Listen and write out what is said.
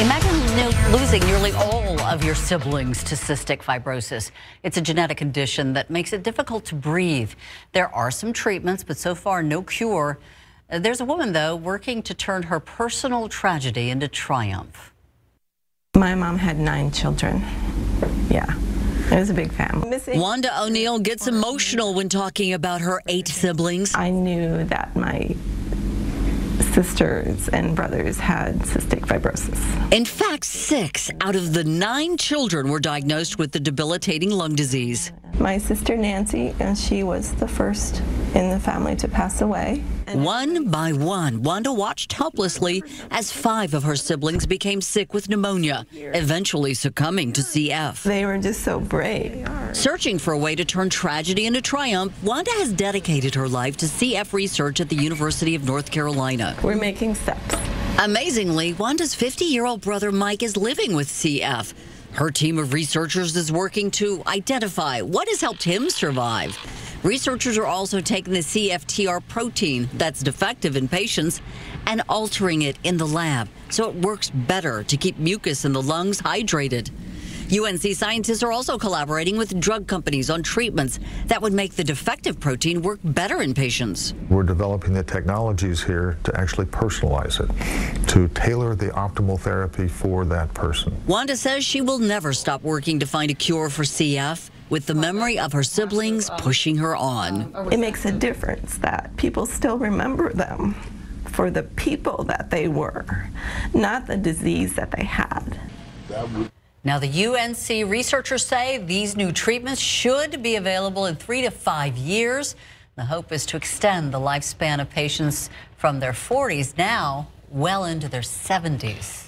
Imagine losing nearly all of your siblings to cystic fibrosis. It's a genetic condition that makes it difficult to breathe. There are some treatments, but so far no cure. Uh, there's a woman, though, working to turn her personal tragedy into triumph. My mom had nine children. Yeah. It was a big family. Wanda O'Neill gets emotional when talking about her eight siblings. I knew that my sisters and brothers had cystic fibrosis. In fact, six out of the nine children were diagnosed with the debilitating lung disease. My sister Nancy, and she was the first in the family to pass away. One by one, Wanda watched helplessly as five of her siblings became sick with pneumonia, eventually succumbing to CF. They were just so brave. Searching for a way to turn tragedy into triumph, Wanda has dedicated her life to CF research at the University of North Carolina. We're making steps. Amazingly, Wanda's 50 year old brother Mike is living with CF. Her team of researchers is working to identify what has helped him survive. Researchers are also taking the CFTR protein that's defective in patients and altering it in the lab so it works better to keep mucus in the lungs hydrated. UNC scientists are also collaborating with drug companies on treatments that would make the defective protein work better in patients. We're developing the technologies here to actually personalize it, to tailor the optimal therapy for that person. Wanda says she will never stop working to find a cure for CF with the memory of her siblings pushing her on. It makes a difference that people still remember them for the people that they were, not the disease that they had. Now, the UNC researchers say these new treatments should be available in three to five years. The hope is to extend the lifespan of patients from their 40s now well into their 70s.